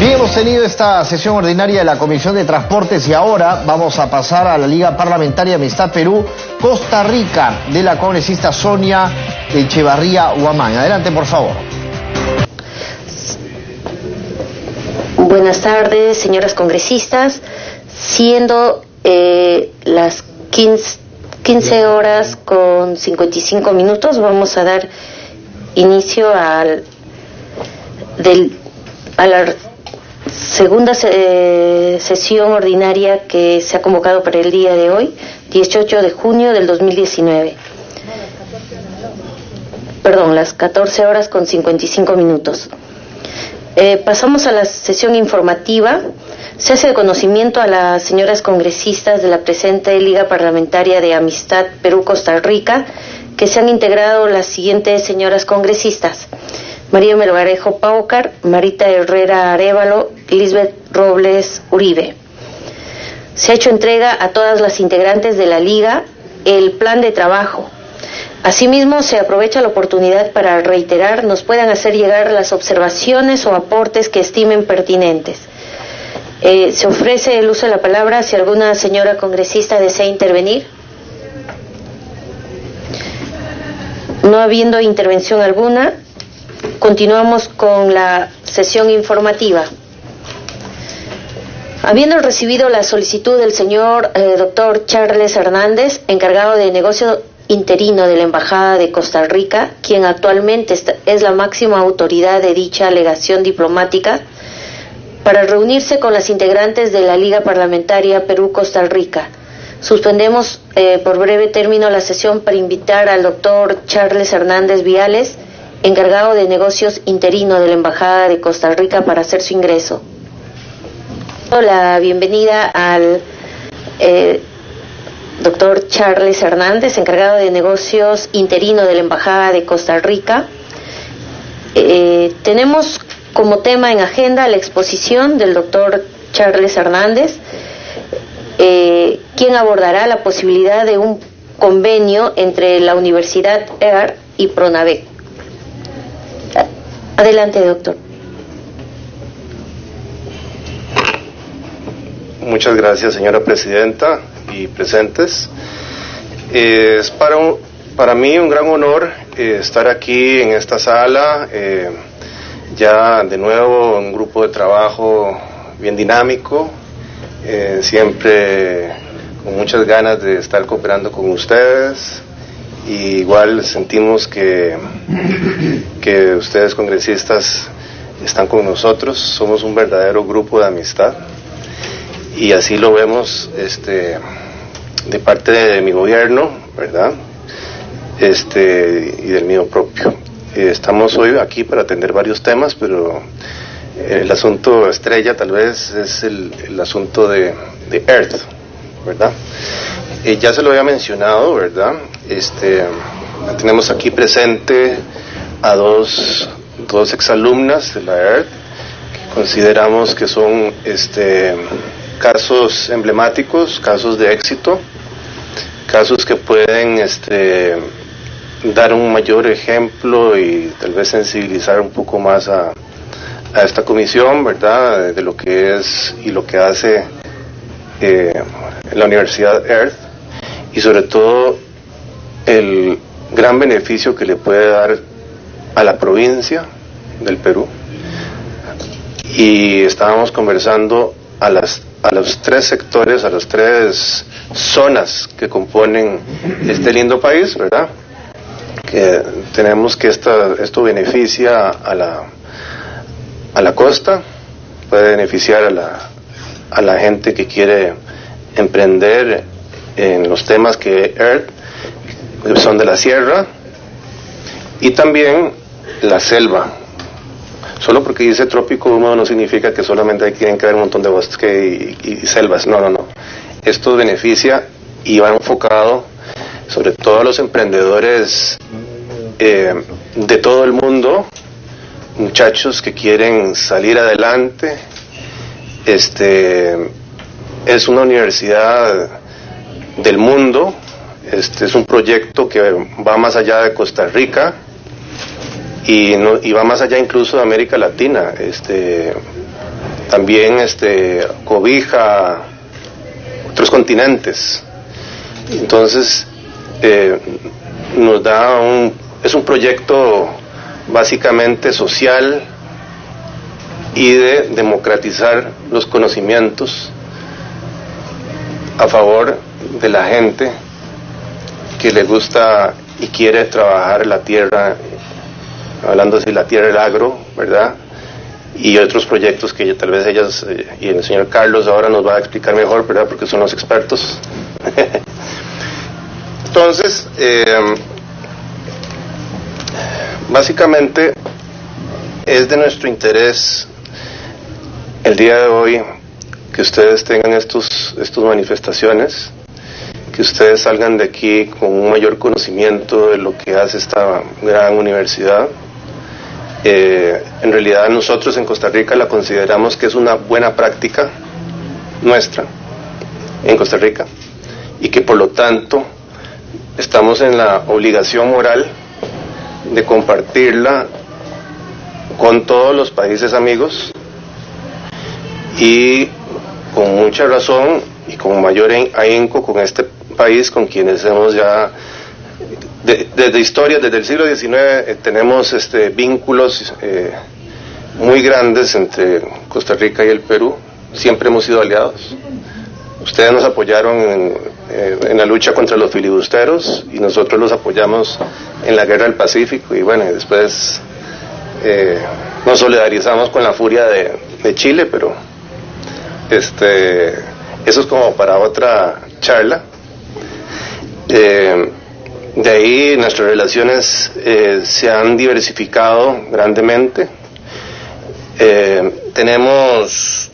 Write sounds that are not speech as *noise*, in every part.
Bien, hemos tenido esta sesión ordinaria de la Comisión de Transportes y ahora vamos a pasar a la Liga Parlamentaria Amistad Perú, Costa Rica, de la congresista Sonia Echevarría Huamán. Adelante, por favor. Buenas tardes, señoras congresistas. Siendo eh, las 15, 15 horas con 55 minutos, vamos a dar inicio al, del, a la segunda eh, sesión ordinaria que se ha convocado para el día de hoy, 18 de junio del 2019. Perdón, las 14 horas con 55 minutos. Eh, pasamos a la sesión informativa. Se hace de conocimiento a las señoras congresistas de la presente Liga Parlamentaria de Amistad Perú-Costa Rica que se han integrado las siguientes señoras congresistas. María Melgarejo Paucar, Marita Herrera Arevalo, Lisbeth Robles Uribe. Se ha hecho entrega a todas las integrantes de la Liga el plan de trabajo. Asimismo, se aprovecha la oportunidad para reiterar, nos puedan hacer llegar las observaciones o aportes que estimen pertinentes. Eh, se ofrece el uso de la palabra si alguna señora congresista desea intervenir. No habiendo intervención alguna, Continuamos con la sesión informativa. Habiendo recibido la solicitud del señor eh, doctor Charles Hernández, encargado de negocio interino de la Embajada de Costa Rica, quien actualmente es la máxima autoridad de dicha alegación diplomática, para reunirse con las integrantes de la Liga Parlamentaria Perú-Costa Rica. Suspendemos eh, por breve término la sesión para invitar al doctor Charles Hernández Viales, encargado de negocios interino de la Embajada de Costa Rica para hacer su ingreso. La bienvenida al eh, doctor Charles Hernández, encargado de negocios interino de la Embajada de Costa Rica. Eh, tenemos como tema en agenda la exposición del doctor Charles Hernández, eh, quien abordará la posibilidad de un convenio entre la Universidad EAR y Pronavec. Adelante, doctor. Muchas gracias, señora presidenta y presentes. Eh, es para, para mí un gran honor eh, estar aquí en esta sala, eh, ya de nuevo un grupo de trabajo bien dinámico, siempre con muchas ganas de estar cooperando con ustedes, y igual sentimos que, que ustedes congresistas están con nosotros, somos un verdadero grupo de amistad y así lo vemos este, de parte de mi gobierno, ¿verdad? Este, y del mío propio. Estamos hoy aquí para atender varios temas, pero el asunto estrella tal vez es el, el asunto de, de Earth, ¿verdad? Eh, ya se lo había mencionado, ¿verdad? Este, tenemos aquí presente a dos, dos exalumnas de la ERT que consideramos que son este, casos emblemáticos, casos de éxito, casos que pueden este, dar un mayor ejemplo y tal vez sensibilizar un poco más a, a esta comisión, ¿verdad? De lo que es y lo que hace eh, la Universidad Earth y sobre todo el gran beneficio que le puede dar a la provincia del Perú. Y estábamos conversando a, las, a los tres sectores, a las tres zonas que componen este lindo país, ¿verdad? Que tenemos que esta, esto beneficia a la, a la costa, puede beneficiar a la, a la gente que quiere emprender en los temas que Earth son de la sierra y también la selva. Solo porque dice trópico húmedo no significa que solamente hay que crear un montón de bosque y, selvas. No, no, no. Esto beneficia y va enfocado sobre todo a los emprendedores eh, de todo el mundo, muchachos que quieren salir adelante. Este es una universidad del mundo. Este es un proyecto que va más allá de Costa Rica y, no, y va más allá incluso de América Latina. Este, también este, cobija otros continentes. Entonces, eh, nos da un, es un proyecto básicamente social y de democratizar los conocimientos a favor de la gente que le gusta y quiere trabajar la tierra, hablando de la tierra, el agro, ¿verdad? Y otros proyectos que tal vez ellas eh, y el señor Carlos ahora nos va a explicar mejor, ¿verdad? Porque son los expertos. *laughs* Entonces, eh, básicamente es de nuestro interés el día de hoy que ustedes tengan estos, estas manifestaciones, ustedes salgan de aquí con un mayor conocimiento de lo que hace esta gran universidad. Eh, en realidad nosotros en Costa Rica la consideramos que es una buena práctica nuestra en Costa Rica y que por lo tanto estamos en la obligación moral de compartirla con todos los países amigos y con mucha razón y con mayor ahínco con este país con quienes hemos ya desde historia, desde el siglo XIX eh, tenemos este, vínculos eh, muy grandes entre Costa Rica y el Perú, siempre hemos sido aliados. Ustedes nos apoyaron en, eh, en, la lucha contra los filibusteros y nosotros los apoyamos en la guerra del Pacífico y bueno, después nos solidarizamos con la furia de, de Chile, pero este, eso es como para otra charla. Eh, de ahí nuestras relaciones eh, se han diversificado grandemente. Eh, tenemos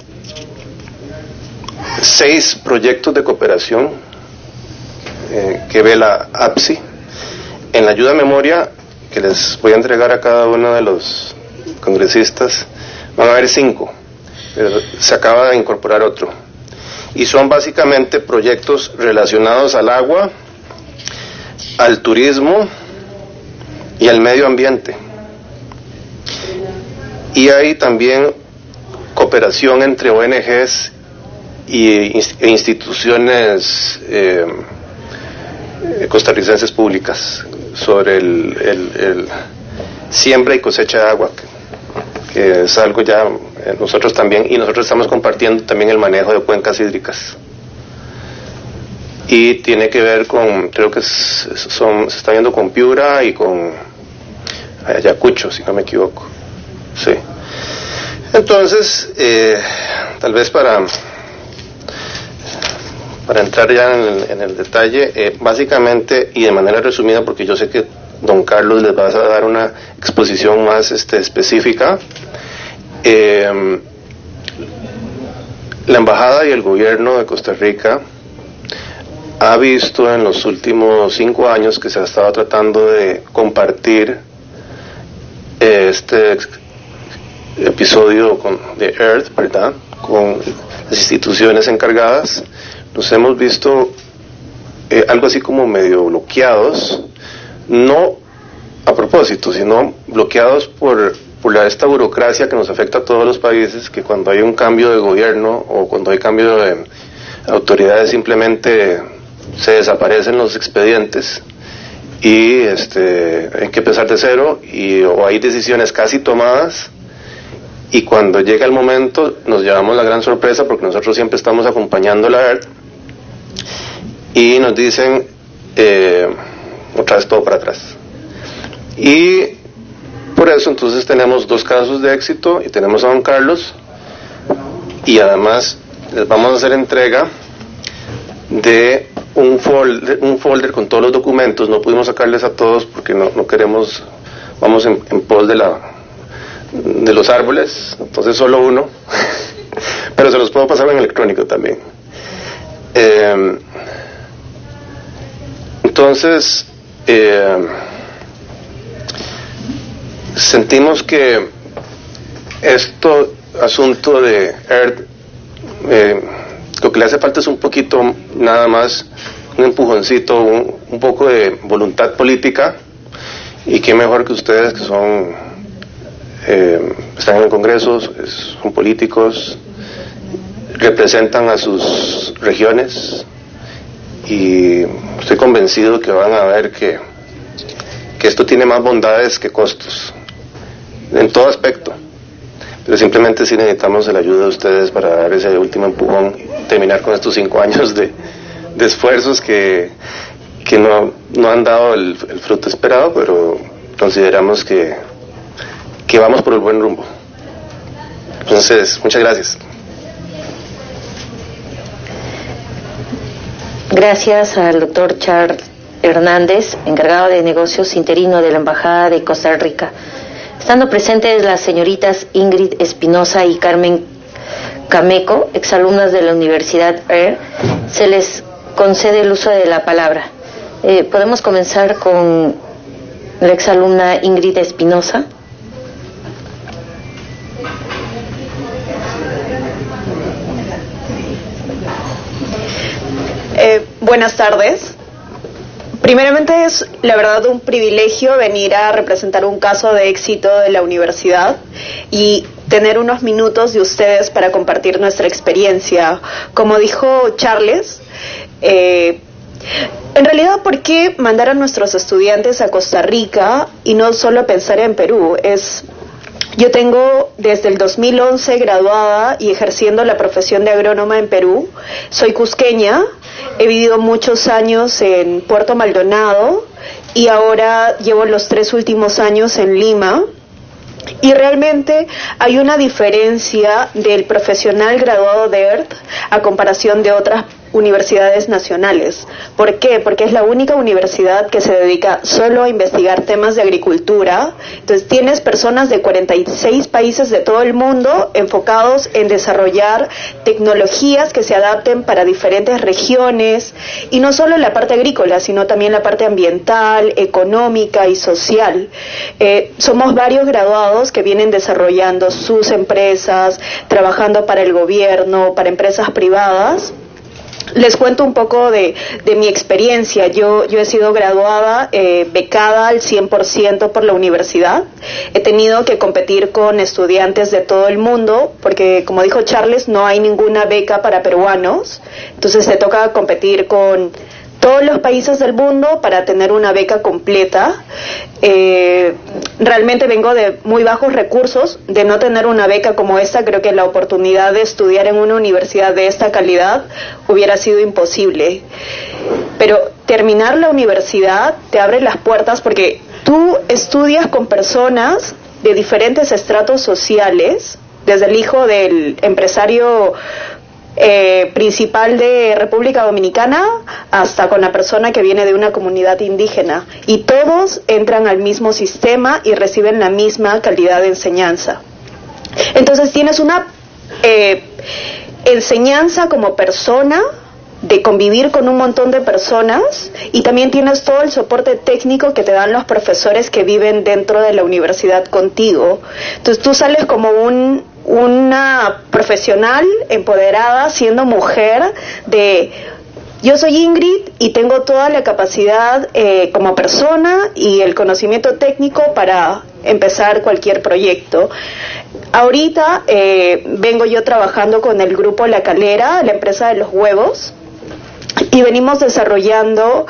seis proyectos de cooperación que ve la APSI. En la ayuda a memoria que les voy a entregar a cada uno de los congresistas, van a haber cinco se acaba de incorporar otro. Y son básicamente proyectos relacionados al agua, al turismo y al medio ambiente. Y hay también cooperación entre ONGs y, e instituciones eh, costarricenses públicas sobre el, siembra y cosecha de agua, que es algo ya eh, nosotros también, y nosotros estamos compartiendo también el manejo de cuencas hídricas. Y tiene que ver con, creo que son, se está viendo con Piura y con Ayacucho, si no me equivoco. Sí. Entonces, eh, tal vez para, para entrar ya en el, detalle, eh, básicamente y de manera resumida, porque yo sé que don Carlos les va a dar una exposición más este, específica, eh, la embajada y el gobierno de Costa Rica ha visto en los últimos cinco años que se ha estado tratando de compartir eh, este episodio con, de Earth, ¿verdad? Con las instituciones encargadas. Nos hemos visto eh, algo así como medio bloqueados, no a propósito, sino bloqueados por por esta burocracia que nos afecta a todos los países, que cuando hay un cambio de gobierno o cuando hay cambio de autoridades simplemente se desaparecen los expedientes y este, hay que empezar de cero y, o hay decisiones casi tomadas y cuando llega el momento nos llevamos la gran sorpresa porque nosotros siempre estamos acompañando la ERT y nos dicen eh, otra vez todo para atrás. Y por eso entonces tenemos dos casos de éxito y tenemos a don Carlos y además les vamos a hacer entrega de un folder, un folder con todos los documentos. No pudimos sacarles a todos porque no, no queremos, vamos en, pos de, la, de los árboles, entonces solo uno, *laughs* pero se los puedo pasar en electrónico también. Eh, entonces, eh, sentimos que esto asunto de ERD, eh, lo que le hace falta es un poquito nada más, un empujoncito, un, poco de voluntad política y qué mejor que ustedes que son eh, están en el Congreso, son políticos, representan a sus regiones y estoy convencido que van a ver que, que esto tiene más bondades que costos, en todo aspecto. Pero simplemente sí necesitamos la ayuda de ustedes para dar ese último empujón, terminar con estos cinco *laughs* años de, esfuerzos que, que no, no, han dado el, fruto esperado, pero consideramos que, que vamos por el buen rumbo. Entonces, muchas gracias. Gracias al doctor Charles Hernández, encargado de negocios interino de la Embajada de Costa Rica. Estando presentes las señoritas Ingrid Espinosa y Carmen Cameco, exalumnas de la Universidad Air, se les concede el uso de la palabra. Eh, ¿Podemos comenzar con la exalumna Ingrid Espinosa? Eh, buenas tardes. Primeramente es la verdad un privilegio venir a representar un caso de éxito de la universidad y tener unos minutos de ustedes para compartir nuestra experiencia. Como dijo Charles, eh, en realidad, ¿por qué mandar a nuestros estudiantes a Costa Rica y no solo pensar en Perú? Es yo tengo desde el 2011 graduada y ejerciendo la profesión de agrónoma en Perú. Soy cusqueña, he vivido muchos años en Puerto Maldonado y ahora llevo los tres últimos años en Lima. Y realmente hay una diferencia del profesional graduado de ERT a comparación de otras universidades nacionales. ¿Por qué? Porque es la única universidad que se dedica solo a investigar temas de agricultura. Entonces tienes personas de 46 países de todo el mundo enfocados en desarrollar tecnologías que se adapten para diferentes regiones y no solo la parte agrícola, sino también la parte ambiental, económica y social. Eh, somos varios graduados que vienen desarrollando sus empresas, trabajando para el gobierno, para empresas privadas les cuento un poco de, mi experiencia. Yo, yo he sido graduada, eh, becada al 100% por la universidad. He tenido que competir con estudiantes de todo el mundo, porque como dijo Charles, no hay ninguna beca para peruanos. Entonces te toca competir con todos los países del mundo para tener una beca completa. Eh, realmente vengo de muy bajos recursos, de no tener una beca como esta, creo que la oportunidad de estudiar en una universidad de esta calidad hubiera sido imposible. Pero terminar la universidad te abre las puertas porque tú estudias con personas de diferentes estratos sociales, desde el hijo del empresario eh, principal de República Dominicana hasta con la persona que viene de una comunidad indígena. Y todos entran al mismo sistema y reciben la misma calidad de enseñanza. Entonces tienes una eh, enseñanza como persona de convivir con un montón de personas y también tienes todo el soporte técnico que te dan los profesores que viven dentro de la universidad contigo. Entonces tú sales como un una profesional empoderada, siendo mujer, de yo soy Ingrid y tengo toda la capacidad eh, como persona y el conocimiento técnico para empezar cualquier proyecto. Ahorita eh, vengo yo trabajando con el grupo La Calera, la empresa de los huevos, y venimos desarrollando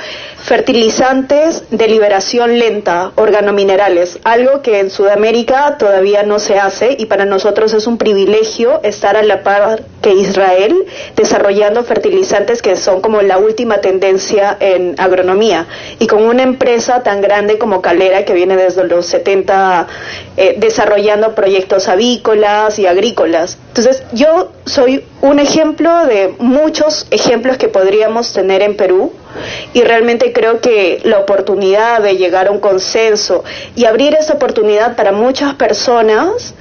fertilizantes de liberación lenta, organominerales, algo que en Sudamérica todavía no se hace y para nosotros es un privilegio estar a la par que Israel desarrollando fertilizantes que son como la última tendencia en agronomía y con una empresa tan grande como Calera que viene desde los 70 eh, desarrollando proyectos avícolas y agrícolas. Entonces yo soy un ejemplo de muchos ejemplos que podríamos tener en Perú y realmente creo que la oportunidad de llegar a un consenso y abrir esa oportunidad para muchas personas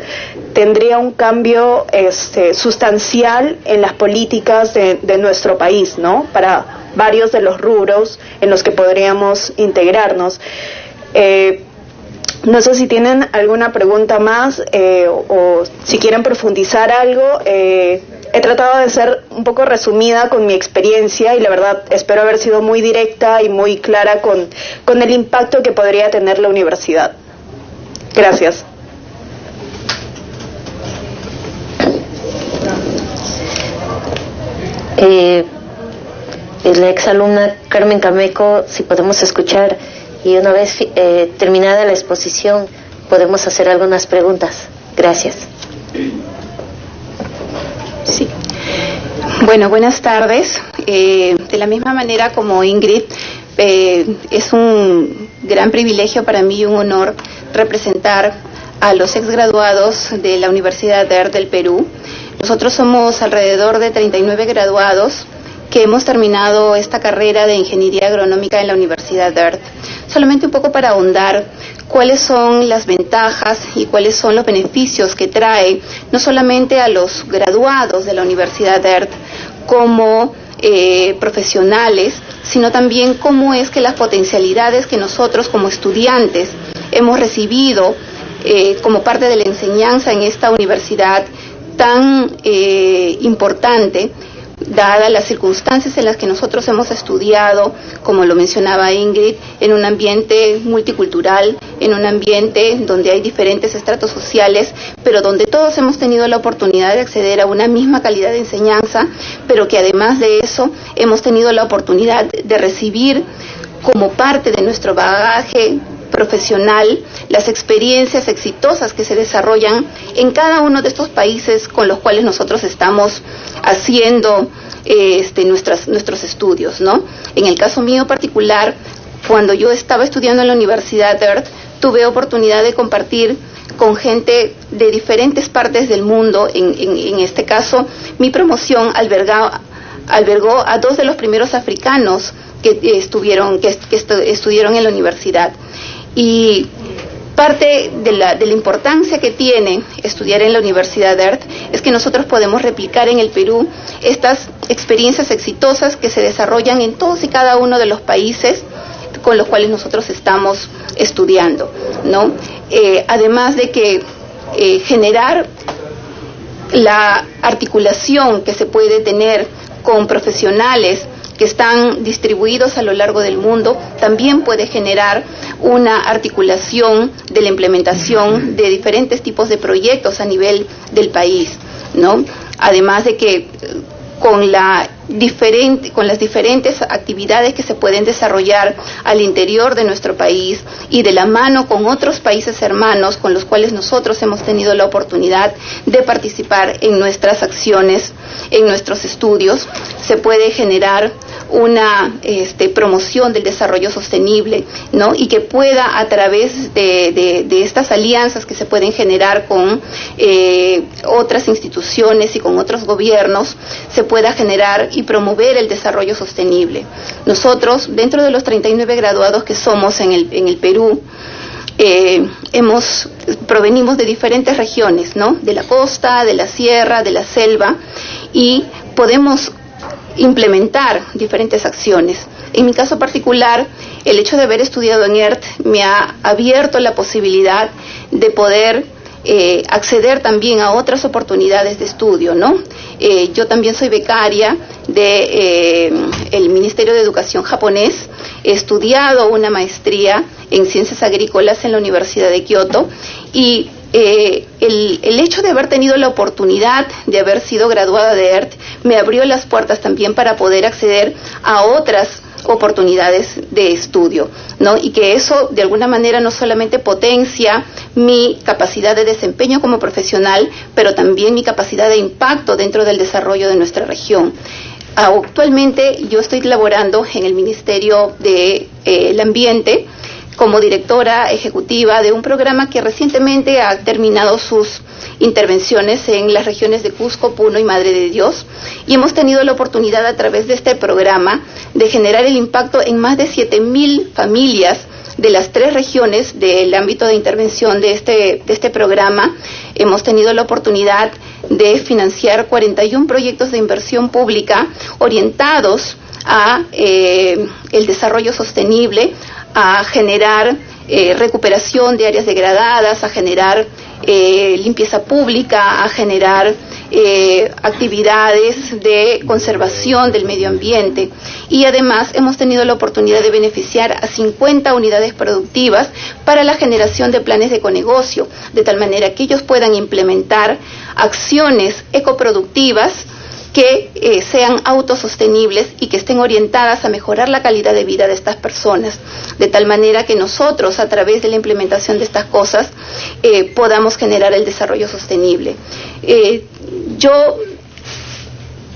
tendría un cambio este, sustancial en las políticas de, nuestro país, ¿no? Para varios de los rubros en los que podríamos integrarnos. Eh, no sé si tienen alguna pregunta más eh, o, si quieren profundizar algo. Eh, he tratado de ser un poco resumida con mi experiencia y la verdad espero haber sido muy directa y muy clara con, con el impacto que podría tener la universidad. Gracias. Eh, la exalumna Carmen Cameco, si podemos escuchar, y una vez eh, terminada la exposición, podemos hacer algunas preguntas. Gracias. Sí. Bueno, buenas tardes. Eh, de la misma manera como Ingrid, eh, es un gran privilegio para mí y un honor representar a los exgraduados de la Universidad de del Perú. Nosotros somos alrededor de 39 graduados que hemos terminado esta carrera de Ingeniería Agronómica en la Universidad de ERT. Solamente un poco para ahondar cuáles son las ventajas y cuáles son los beneficios que trae no solamente a los graduados de la Universidad de ERT como eh, profesionales, sino también cómo es que las potencialidades que nosotros como estudiantes hemos recibido eh, como parte de la enseñanza en esta universidad tan eh, importante dadas las circunstancias en las que nosotros hemos estudiado, como lo mencionaba Ingrid, en un ambiente multicultural, en un ambiente donde hay diferentes estratos sociales, pero donde todos hemos tenido la oportunidad de acceder a una misma calidad de enseñanza, pero que además de eso hemos tenido la oportunidad de recibir como parte de nuestro bagaje profesional, las experiencias exitosas que se desarrollan en cada uno de estos países con los cuales nosotros estamos haciendo este, nuestras, nuestros estudios, ¿no? En el caso mío particular, cuando yo estaba estudiando en la Universidad de Earth, tuve oportunidad de compartir con gente de diferentes partes del mundo. En, este caso, mi promoción albergó a dos de los primeros africanos que estuvieron que, que estudiaron en la universidad y parte de la, de la, importancia que tiene estudiar en la Universidad de Art es que nosotros podemos replicar en el Perú estas experiencias exitosas que se desarrollan en todos y cada uno de los países con los cuales nosotros estamos estudiando, ¿no? Eh, además de que eh, generar la articulación que se puede tener con profesionales que están distribuidos a lo largo del mundo, también puede generar una articulación de la implementación de diferentes tipos de proyectos a nivel del país, ¿no? Además de que con, la con las diferentes actividades que se pueden desarrollar al interior de nuestro país y de la mano con otros países hermanos con los cuales nosotros hemos tenido la oportunidad de participar en nuestras acciones, en nuestros estudios, se puede generar una este, promoción del desarrollo sostenible, ¿no? Y que pueda a través de, estas alianzas que se pueden generar con eh, otras instituciones y con otros gobiernos, se pueda generar y promover el desarrollo sostenible. Nosotros, dentro de los 39 graduados que somos en el, en el Perú, eh, hemos, provenimos de diferentes regiones, ¿no? De la costa, de la sierra, de la selva, y podemos implementar diferentes acciones. En mi caso particular, el hecho de haber estudiado en ERT me ha abierto la posibilidad de poder eh, acceder también a otras oportunidades de estudio, ¿no? Eh, yo también soy becaria del eh, Ministerio de Educación japonés, he estudiado una maestría en ciencias agrícolas en la Universidad de Kioto y el, el, hecho de haber tenido la oportunidad de haber sido graduada de ERT me abrió las puertas también para poder acceder a otras oportunidades de estudio, ¿no? Y que eso de alguna manera no solamente potencia mi capacidad de desempeño como profesional, pero también mi capacidad de impacto dentro del desarrollo de nuestra región. Actualmente yo estoy laborando en el Ministerio del de, eh, Ambiente como directora ejecutiva de un programa que recientemente ha terminado sus intervenciones en las regiones de Cusco, Puno y Madre de Dios. Y hemos tenido la oportunidad a través de este programa de generar el impacto en más de 7.000 familias de las tres regiones del ámbito de intervención de este, de este programa. Hemos tenido la oportunidad de financiar 41 proyectos de inversión pública orientados a eh, el desarrollo sostenible, a generar eh, recuperación de áreas degradadas, a generar eh, limpieza pública, a generar eh, actividades de conservación del medio ambiente. Y además hemos tenido la oportunidad de beneficiar a 50 unidades productivas para la generación de planes de econegocio, de tal manera que ellos puedan implementar acciones ecoproductivas que eh, sean autosostenibles y que estén orientadas a mejorar la calidad de vida de estas personas, de tal manera que nosotros, a través de la implementación de estas cosas, eh, podamos generar el desarrollo sostenible. Eh, yo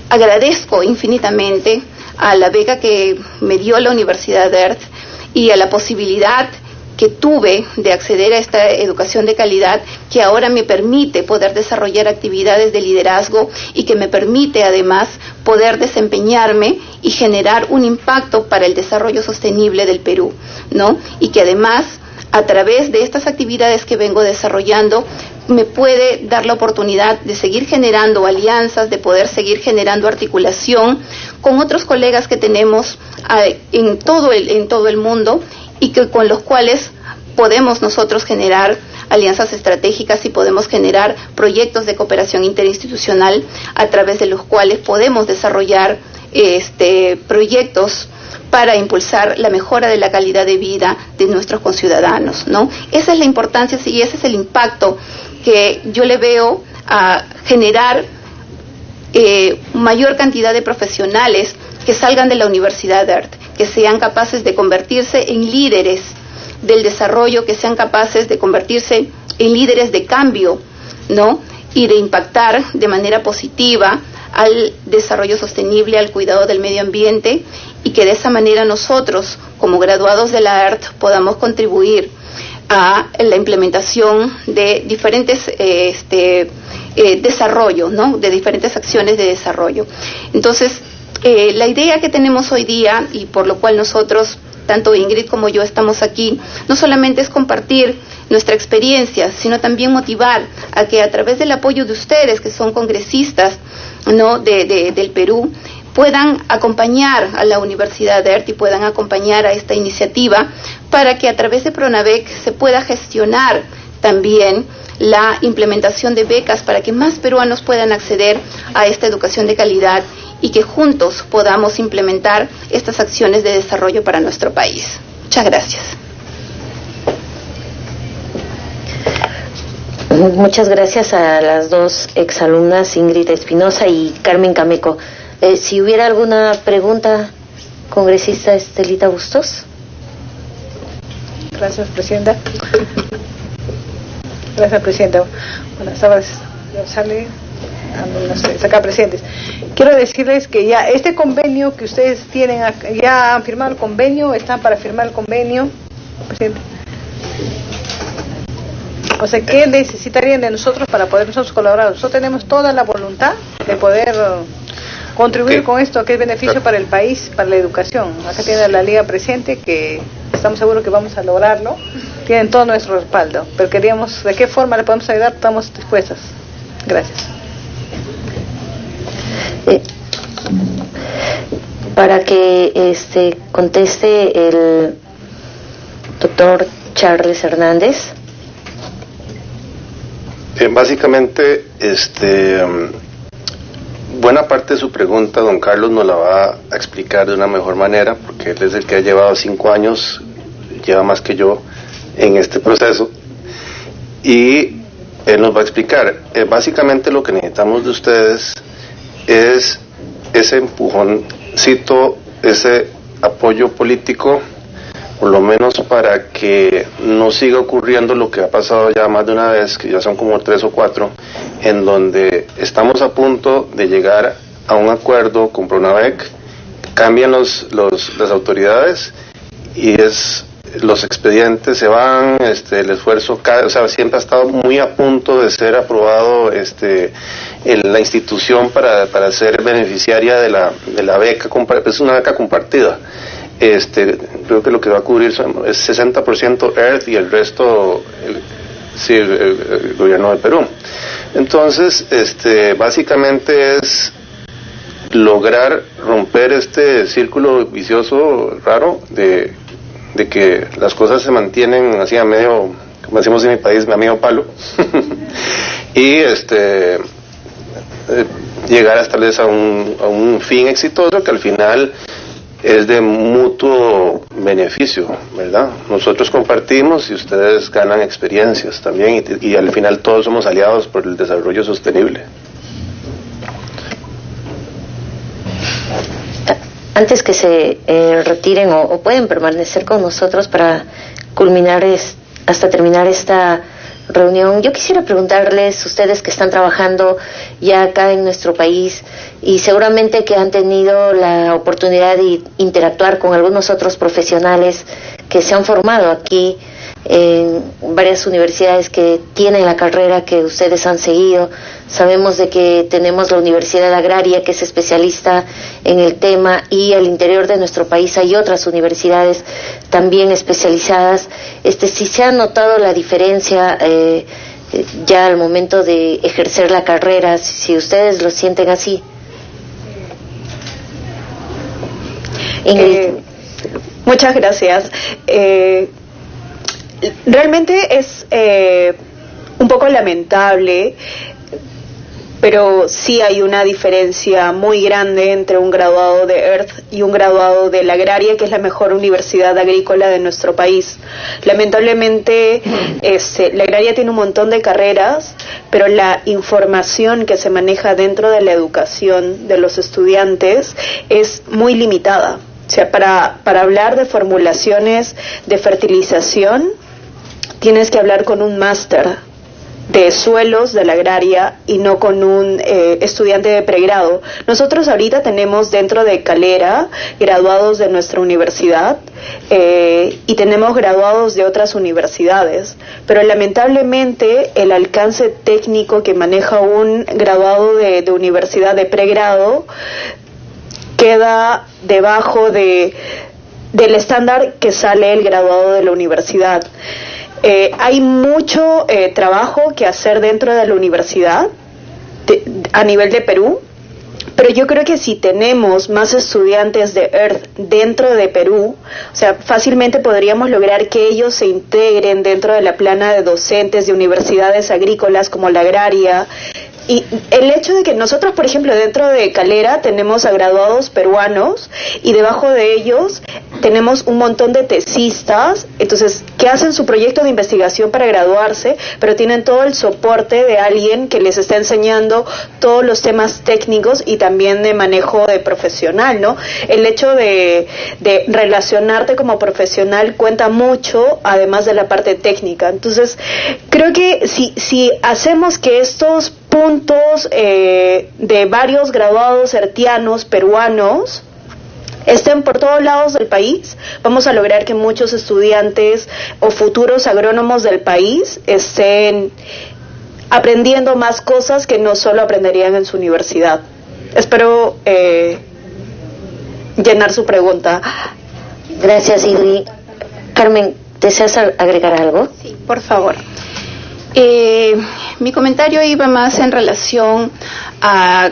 agradezco infinitamente a la beca que me dio la Universidad de Earth y a la posibilidad que tuve de acceder a esta educación de calidad que ahora me permite poder desarrollar actividades de liderazgo y que me permite además poder desempeñarme y generar un impacto para el desarrollo sostenible del Perú, ¿no? Y que además a través de estas actividades que vengo desarrollando me puede dar la oportunidad de seguir generando alianzas, de poder seguir generando articulación con otros colegas que tenemos ah, en todo el, en todo el mundo y que con los cuales podemos nosotros generar alianzas estratégicas y podemos generar proyectos de cooperación interinstitucional a través de los cuales podemos desarrollar este, proyectos para impulsar la mejora de la calidad de vida de nuestros conciudadanos, ¿no? Esa es la importancia y ese es el impacto que yo le veo a generar eh, mayor cantidad de profesionales que salgan de la Universidad de Arte que sean capaces de convertirse en líderes del desarrollo, que sean capaces de convertirse en líderes de cambio, ¿no? Y de impactar de manera positiva al desarrollo sostenible, al cuidado del medio ambiente y que de esa manera nosotros, como graduados de la ART, podamos contribuir a la implementación de diferentes eh, este, eh, desarrollos, ¿no? de diferentes acciones de desarrollo. Entonces, eh, la idea que tenemos hoy día y por lo cual nosotros, tanto Ingrid como yo, estamos aquí, no solamente es compartir nuestra experiencia, sino también motivar a que a través del apoyo de ustedes, que son congresistas ¿no? del Perú, puedan acompañar a la Universidad de Arte y puedan acompañar a esta iniciativa para que a través de Pronavec se pueda gestionar también la implementación de becas para que más peruanos puedan acceder a esta educación de calidad y que juntos podamos implementar estas acciones de desarrollo para nuestro país. Muchas gracias. Muchas gracias a las dos exalumnas, Ingrid Espinosa y Carmen Cameco. Eh, si hubiera alguna pregunta, congresista Estelita Bustos. Gracias, Presidenta. Gracias, Presidenta. Buenas tardes. Sale acá presentes. Quiero decirles que ya este convenio que ustedes tienen, ya han firmado el convenio, están para firmar el convenio, presidente. O sea, ¿qué necesitarían de nosotros para poder nosotros colaborar? Nosotros tenemos toda la voluntad de poder contribuir con esto, que es beneficio para el país, para la educación. Acá tiene la Liga presente, que estamos seguros que vamos a lograrlo. Tienen todo nuestro respaldo. Pero queríamos, ¿de qué forma le podemos ayudar? Estamos dispuestas. Gracias. Eh, para que este conteste el doctor Charles Hernández. Eh, básicamente, este, mm, buena parte de su pregunta, don Carlos nos la va a explicar de una mejor manera, porque él es el que ha llevado cinco años, lleva más que yo en este proceso, y él nos va a explicar. Eh, básicamente lo que necesitamos de ustedes es ese empujoncito, ese apoyo político, por lo menos para que no siga ocurriendo lo que ha pasado ya más de una vez, que ya son como tres o cuatro, en donde estamos a punto de llegar a un acuerdo con Pronavec, cambian los, las autoridades y es los expedientes se van, este, el esfuerzo, o sea, siempre ha estado muy a punto de ser aprobado este, en la institución para, para ser beneficiaria de la, de la beca, es una beca compartida. Este, creo que lo que va a cubrir es 60% EARTH y el resto el, sí, el, gobierno de Perú. Entonces, este, básicamente es lograr romper este círculo vicioso raro de de que las cosas se mantienen así a medio, como decimos en mi país, a medio palo, *laughs* y este eh, llegar hasta vez a un, a un fin exitoso que al final es de mutuo beneficio, ¿verdad? Nosotros compartimos y ustedes ganan experiencias también y, y al final todos somos aliados por el desarrollo sostenible. antes que se eh, retiren o, pueden permanecer con nosotros para culminar hasta terminar esta reunión, yo quisiera preguntarles, ustedes que están trabajando ya acá en nuestro país y seguramente que han tenido la oportunidad de interactuar con algunos otros profesionales que se han formado aquí en varias universidades que tienen la carrera que ustedes han seguido. Sabemos de que tenemos la Universidad Agraria que es especialista en el tema y al interior de nuestro país hay otras universidades también especializadas. Este, si se ha notado la diferencia eh, ya al momento de ejercer la carrera, si ustedes lo sienten así. Eh, muchas gracias. Eh, realmente es eh, un poco lamentable, pero sí hay una diferencia muy grande entre un graduado de Earth y un graduado de la Agraria, que es la mejor universidad agrícola de nuestro país. Lamentablemente, este, la Agraria tiene un montón de carreras, pero la información que se maneja dentro de la educación de los estudiantes es muy limitada. O sea, para, para hablar de formulaciones de fertilización, tienes que hablar con un máster de suelos de la agraria y no con un eh, estudiante de pregrado. Nosotros ahorita tenemos dentro de Calera graduados de nuestra universidad eh, y tenemos graduados de otras universidades, pero lamentablemente el alcance técnico que maneja un graduado de, de universidad de pregrado queda debajo de, del estándar que sale el graduado de la universidad. Eh, hay mucho eh, trabajo que hacer dentro de la universidad a nivel de Perú, pero yo creo que si tenemos más estudiantes de Earth dentro de Perú, o sea, fácilmente podríamos lograr que ellos se integren dentro de la plana de docentes de universidades agrícolas como la agraria, y el hecho de que nosotros, por ejemplo, dentro de Calera tenemos a graduados peruanos y debajo de ellos tenemos un montón de tesistas, entonces, que hacen su proyecto de investigación para graduarse, pero tienen todo el soporte de alguien que les está enseñando todos los temas técnicos y también de manejo de profesional, ¿no? El hecho de, relacionarte como profesional cuenta mucho, además de la parte técnica. Entonces, creo que si, si hacemos que estos puntos eh, de varios graduados hertianos peruanos estén por todos lados del país, vamos a lograr que muchos estudiantes o futuros agrónomos del país estén aprendiendo más cosas que no solo aprenderían en su universidad. Espero eh, llenar su pregunta. Gracias, Ingrid. Carmen, ¿deseas agregar algo? Sí, por favor. Eh, mi comentario iba más en relación a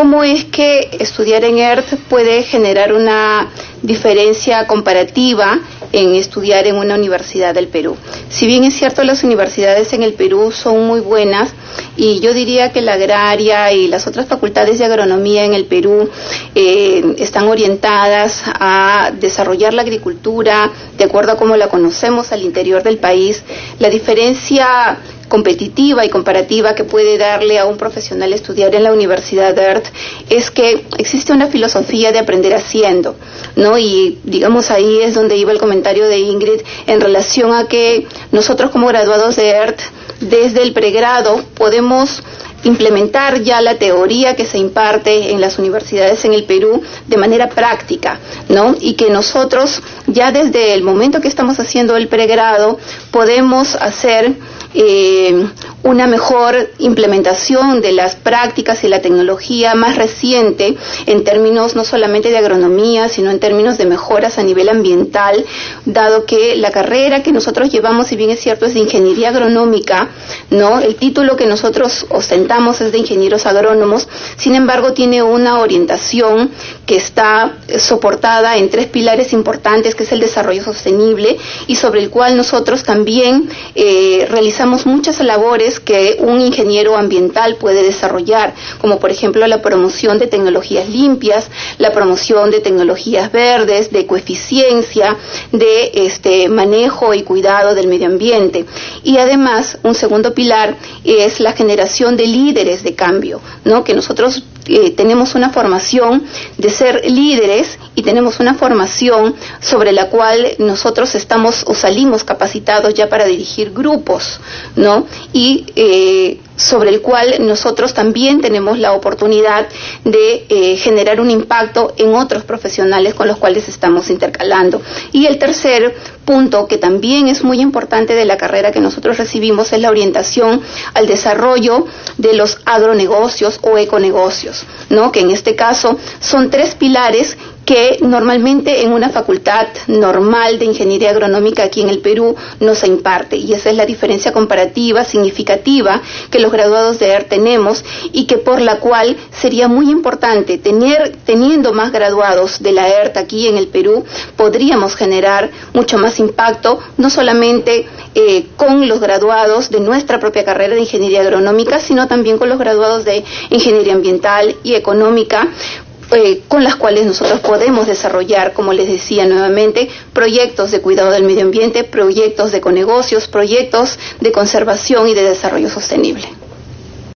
cómo es que estudiar en ERT puede generar una diferencia comparativa en estudiar en una universidad del Perú. Si bien es cierto, las universidades en el Perú son muy buenas y yo diría que la agraria y las otras facultades de agronomía en el Perú eh, están orientadas a desarrollar la agricultura de acuerdo a cómo la conocemos al interior del país. La diferencia competitiva y comparativa que puede darle a un profesional estudiar en la Universidad de ERT es que existe una filosofía de aprender haciendo, ¿no? Y digamos ahí es donde iba el comentario de Ingrid en relación a que nosotros como graduados de ERT desde el pregrado podemos implementar ya la teoría que se imparte en las universidades en el Perú de manera práctica, ¿no? Y que nosotros ya desde el momento que estamos haciendo el pregrado podemos hacer eh, una mejor implementación de las prácticas y la tecnología más reciente en términos no solamente de agronomía, sino en términos de mejoras a nivel ambiental, dado que la carrera que nosotros llevamos, si bien es cierto, es de ingeniería agronómica, ¿no? El título que nosotros ostentamos es de ingenieros agrónomos, sin embargo, tiene una orientación que está soportada en tres pilares importantes, que es el desarrollo sostenible y sobre el cual nosotros también eh, realizamos muchas labores que un ingeniero ambiental puede desarrollar, como por ejemplo la promoción de tecnologías limpias, la promoción de tecnologías verdes, de coeficiencia, de este manejo y cuidado del medio ambiente. Y además, un segundo pilar es la generación de líderes de cambio, ¿no? Que nosotros eh, tenemos una formación de ser líderes y tenemos una formación sobre la cual nosotros estamos o salimos capacitados ya para dirigir grupos, ¿no? Y eh, sobre el cual nosotros también tenemos la oportunidad de eh, generar un impacto en otros profesionales con los cuales estamos intercalando. Y el tercer punto, que también es muy importante de la carrera que nosotros recibimos, es la orientación al desarrollo de los agronegocios o econegocios, ¿no? que en este caso son tres pilares que normalmente en una facultad normal de ingeniería agronómica aquí en el Perú no se imparte. Y esa es la diferencia comparativa, significativa, que los graduados de ER tenemos y que por la cual sería muy importante tener, teniendo más graduados de la ERT aquí en el Perú, podríamos generar mucho más impacto, no solamente eh, con los graduados de nuestra propia carrera de ingeniería agronómica, sino también con los graduados de ingeniería ambiental y económica, eh, con las cuales nosotros podemos desarrollar, como les decía nuevamente, proyectos de cuidado del medio ambiente, proyectos de conegocios, proyectos de conservación y de desarrollo sostenible.